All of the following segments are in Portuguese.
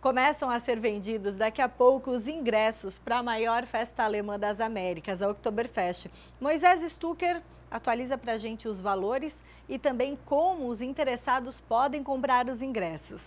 Começam a ser vendidos daqui a pouco os ingressos para a maior festa alemã das Américas, a Oktoberfest. Moisés Stucker atualiza para a gente os valores e também como os interessados podem comprar os ingressos.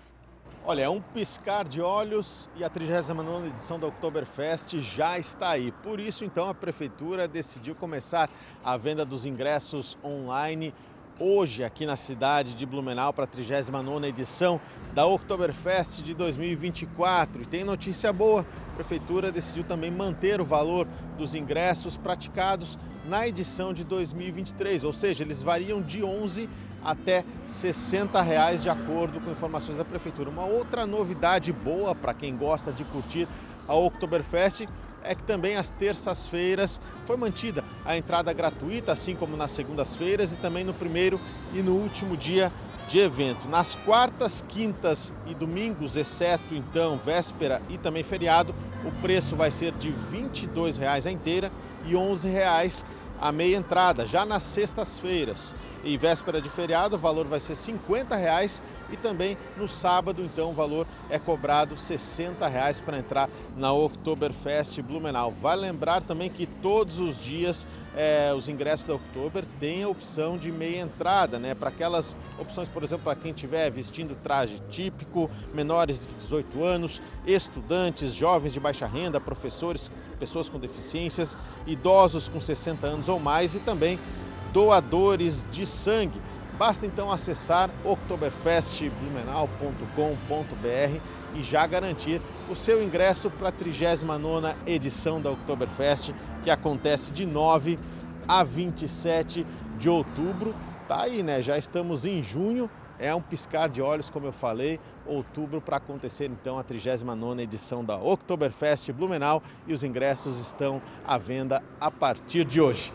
Olha, é um piscar de olhos e a 39ª edição da Oktoberfest já está aí. Por isso, então, a Prefeitura decidiu começar a venda dos ingressos online hoje aqui na cidade de Blumenau para a 39ª edição da Oktoberfest de 2024. E tem notícia boa, a Prefeitura decidiu também manter o valor dos ingressos praticados na edição de 2023, ou seja, eles variam de 11 até 60 reais de acordo com informações da Prefeitura. Uma outra novidade boa para quem gosta de curtir a Oktoberfest é que também às terças-feiras foi mantida a entrada gratuita, assim como nas segundas-feiras e também no primeiro e no último dia de evento. Nas quartas, quintas e domingos, exceto então véspera e também feriado, o preço vai ser de R$ 22,00 a inteira e R$ 11,00 a meia entrada. Já nas sextas-feiras e véspera de feriado, o valor vai ser 50 reais e também no sábado, então, o valor é cobrado 60 reais para entrar na Oktoberfest Blumenau. Vale lembrar também que todos os dias é, os ingressos da Oktober têm a opção de meia entrada, né? Para aquelas opções, por exemplo, para quem estiver vestindo traje típico, menores de 18 anos, estudantes, jovens de baixa renda, professores, pessoas com deficiências, idosos com 60 anos ou mais e também doadores de sangue. Basta então acessar oktoberfestblumenau.com.br e já garantir o seu ingresso para a 39ª edição da Oktoberfest, que acontece de 9 a 27 de outubro. Tá aí, né? Já estamos em junho, é um piscar de olhos, como eu falei, outubro para acontecer então a 39ª edição da Oktoberfest Blumenau e os ingressos estão à venda a partir de hoje.